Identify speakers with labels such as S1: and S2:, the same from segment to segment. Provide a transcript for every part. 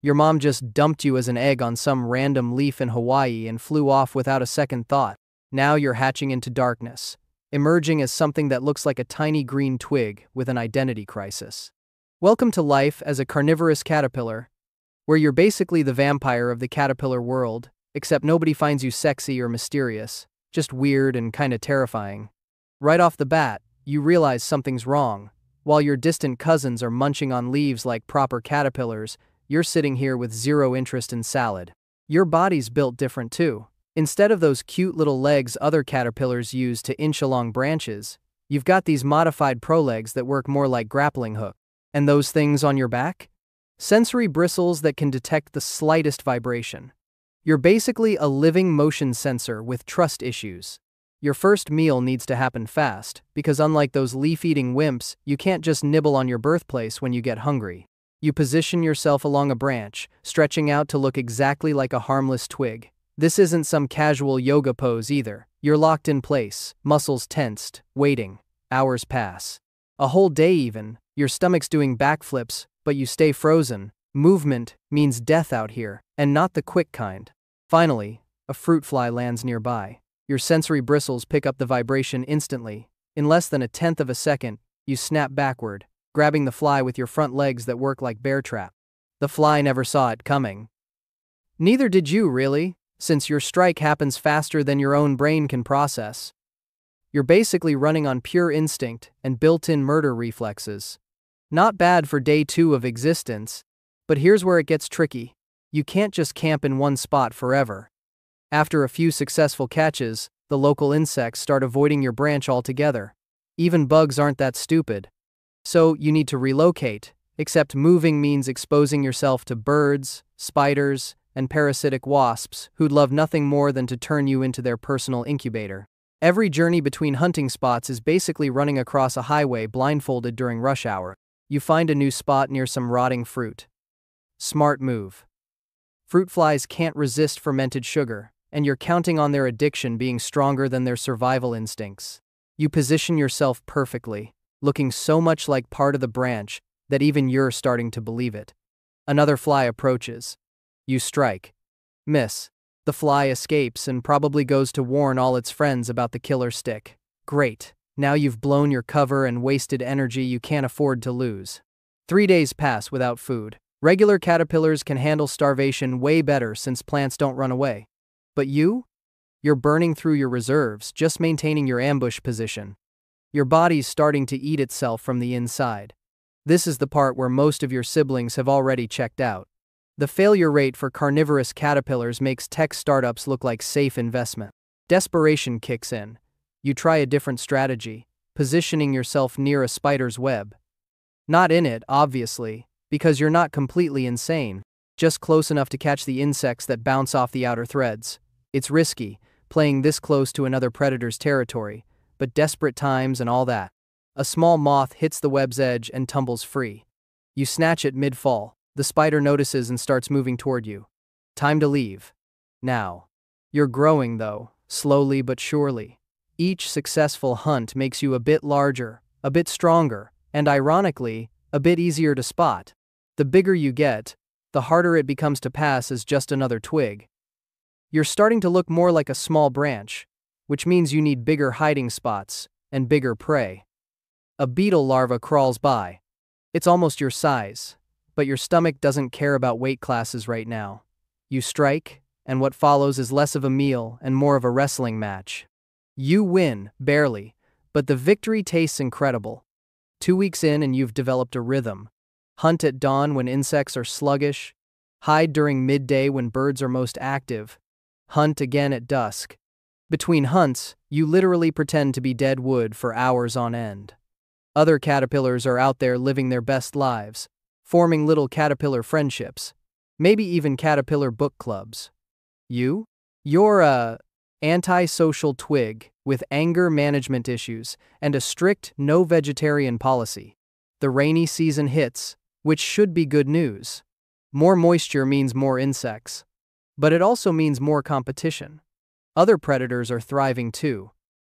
S1: Your mom just dumped you as an egg on some random leaf in Hawaii and flew off without a second thought. Now you're hatching into darkness, emerging as something that looks like a tiny green twig with an identity crisis. Welcome to life as a carnivorous caterpillar, where you're basically the vampire of the caterpillar world, except nobody finds you sexy or mysterious, just weird and kinda terrifying. Right off the bat, you realize something's wrong. While your distant cousins are munching on leaves like proper caterpillars, you're sitting here with zero interest in salad. Your body's built different too. Instead of those cute little legs other caterpillars use to inch along branches, you've got these modified prolegs that work more like grappling hook. And those things on your back? Sensory bristles that can detect the slightest vibration. You're basically a living motion sensor with trust issues. Your first meal needs to happen fast, because unlike those leaf eating wimps, you can't just nibble on your birthplace when you get hungry. You position yourself along a branch, stretching out to look exactly like a harmless twig. This isn't some casual yoga pose either. You're locked in place, muscles tensed, waiting. Hours pass. A whole day, even. Your stomach's doing backflips, but you stay frozen. Movement means death out here, and not the quick kind. Finally, a fruit fly lands nearby. Your sensory bristles pick up the vibration instantly. In less than a tenth of a second, you snap backward, grabbing the fly with your front legs that work like bear trap. The fly never saw it coming. Neither did you, really, since your strike happens faster than your own brain can process. You're basically running on pure instinct and built in murder reflexes. Not bad for day two of existence, but here's where it gets tricky. You can't just camp in one spot forever. After a few successful catches, the local insects start avoiding your branch altogether. Even bugs aren't that stupid. So, you need to relocate, except moving means exposing yourself to birds, spiders, and parasitic wasps who'd love nothing more than to turn you into their personal incubator. Every journey between hunting spots is basically running across a highway blindfolded during rush hour. You find a new spot near some rotting fruit. Smart move. Fruit flies can't resist fermented sugar, and you're counting on their addiction being stronger than their survival instincts. You position yourself perfectly, looking so much like part of the branch that even you're starting to believe it. Another fly approaches. You strike. Miss. The fly escapes and probably goes to warn all its friends about the killer stick. Great. Now you've blown your cover and wasted energy you can't afford to lose. Three days pass without food. Regular caterpillars can handle starvation way better since plants don't run away. But you? You're burning through your reserves, just maintaining your ambush position. Your body's starting to eat itself from the inside. This is the part where most of your siblings have already checked out. The failure rate for carnivorous caterpillars makes tech startups look like safe investment. Desperation kicks in, you try a different strategy, positioning yourself near a spider's web. Not in it, obviously, because you're not completely insane, just close enough to catch the insects that bounce off the outer threads. It's risky, playing this close to another predator's territory, but desperate times and all that. A small moth hits the web's edge and tumbles free. You snatch it mid fall. The spider notices and starts moving toward you. Time to leave. Now. You're growing, though, slowly but surely. Each successful hunt makes you a bit larger, a bit stronger, and ironically, a bit easier to spot. The bigger you get, the harder it becomes to pass as just another twig. You're starting to look more like a small branch, which means you need bigger hiding spots and bigger prey. A beetle larva crawls by. It's almost your size, but your stomach doesn't care about weight classes right now. You strike, and what follows is less of a meal and more of a wrestling match. You win, barely, but the victory tastes incredible. Two weeks in, and you've developed a rhythm. Hunt at dawn when insects are sluggish, hide during midday when birds are most active, hunt again at dusk. Between hunts, you literally pretend to be dead wood for hours on end. Other caterpillars are out there living their best lives, forming little caterpillar friendships, maybe even caterpillar book clubs. You? You're a antisocial twig with anger management issues and a strict no vegetarian policy. The rainy season hits, which should be good news. More moisture means more insects. But it also means more competition. Other predators are thriving too.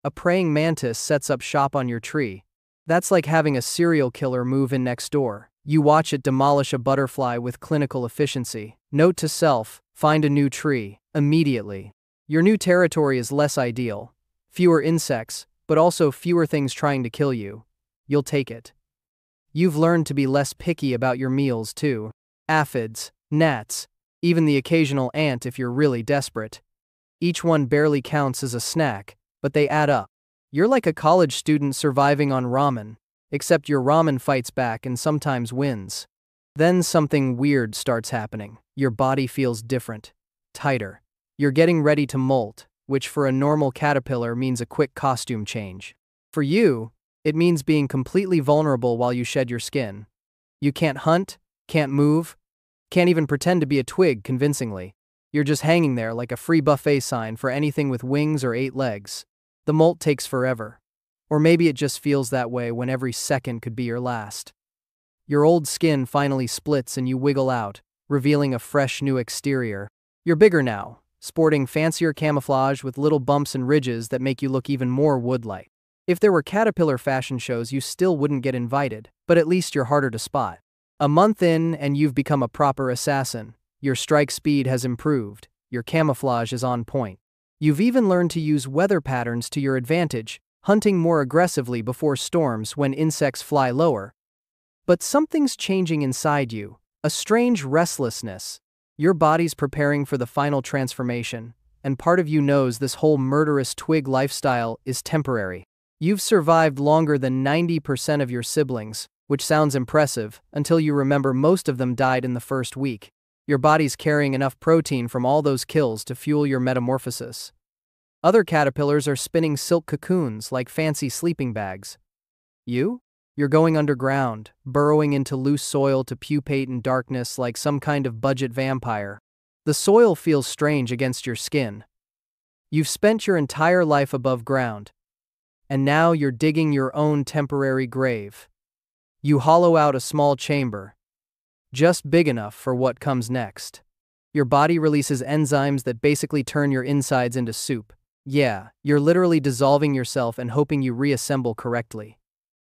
S1: A praying mantis sets up shop on your tree. That's like having a serial killer move in next door. You watch it demolish a butterfly with clinical efficiency. Note to self find a new tree, immediately. Your new territory is less ideal. Fewer insects, but also fewer things trying to kill you. You'll take it. You've learned to be less picky about your meals, too. Aphids, gnats, even the occasional ant if you're really desperate. Each one barely counts as a snack, but they add up. You're like a college student surviving on ramen, except your ramen fights back and sometimes wins. Then something weird starts happening. Your body feels different, tighter. You're getting ready to molt, which for a normal caterpillar means a quick costume change. For you, it means being completely vulnerable while you shed your skin. You can't hunt, can't move, can't even pretend to be a twig convincingly. You're just hanging there like a free buffet sign for anything with wings or eight legs. The molt takes forever. Or maybe it just feels that way when every second could be your last. Your old skin finally splits and you wiggle out, revealing a fresh new exterior. You're bigger now, sporting fancier camouflage with little bumps and ridges that make you look even more wood-like. If there were caterpillar fashion shows, you still wouldn't get invited, but at least you're harder to spot. A month in, and you've become a proper assassin. Your strike speed has improved, your camouflage is on point. You've even learned to use weather patterns to your advantage, hunting more aggressively before storms when insects fly lower. But something's changing inside you, a strange restlessness. Your body's preparing for the final transformation, and part of you knows this whole murderous twig lifestyle is temporary. You've survived longer than 90% of your siblings, which sounds impressive, until you remember most of them died in the first week. Your body's carrying enough protein from all those kills to fuel your metamorphosis. Other caterpillars are spinning silk cocoons like fancy sleeping bags. You? You're going underground, burrowing into loose soil to pupate in darkness like some kind of budget vampire. The soil feels strange against your skin. You've spent your entire life above ground, and now you're digging your own temporary grave. You hollow out a small chamber, just big enough for what comes next. Your body releases enzymes that basically turn your insides into soup. Yeah, you're literally dissolving yourself and hoping you reassemble correctly.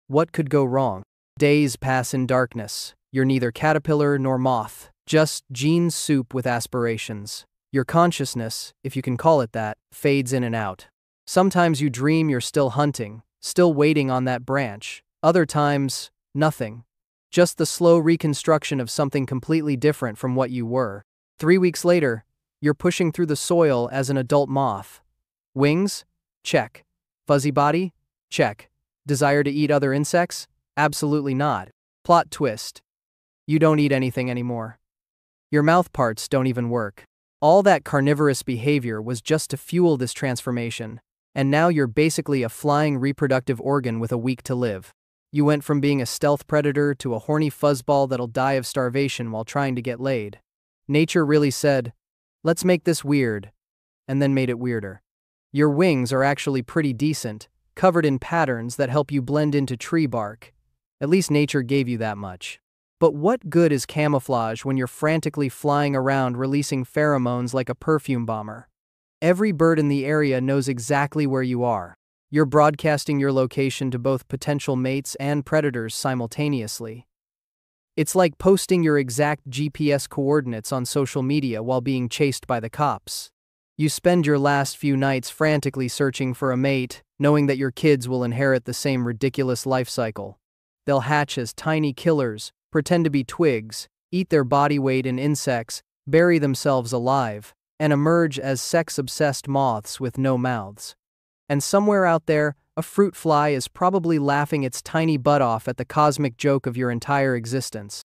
S1: What could go wrong? Days pass in darkness. You're neither caterpillar nor moth, just gene soup with aspirations. Your consciousness, if you can call it that, fades in and out. Sometimes you dream you're still hunting, still waiting on that branch. Other times, nothing. Just the slow reconstruction of something completely different from what you were. Three weeks later, you're pushing through the soil as an adult moth, Wings? Check. Fuzzy body? Check. Desire to eat other insects? Absolutely not. Plot twist. You don't eat anything anymore. Your mouth parts don't even work. All that carnivorous behavior was just to fuel this transformation, and now you're basically a flying reproductive organ with a week to live. You went from being a stealth predator to a horny fuzzball that'll die of starvation while trying to get laid. Nature really said, let's make this weird, and then made it weirder. Your wings are actually pretty decent, covered in patterns that help you blend into tree bark. At least nature gave you that much. But what good is camouflage when you're frantically flying around releasing pheromones like a perfume bomber? Every bird in the area knows exactly where you are. You're broadcasting your location to both potential mates and predators simultaneously. It's like posting your exact GPS coordinates on social media while being chased by the cops. You spend your last few nights frantically searching for a mate, knowing that your kids will inherit the same ridiculous life cycle. They'll hatch as tiny killers, pretend to be twigs, eat their body weight in insects, bury themselves alive, and emerge as sex obsessed moths with no mouths. And somewhere out there, a fruit fly is probably laughing its tiny butt off at the cosmic joke of your entire existence.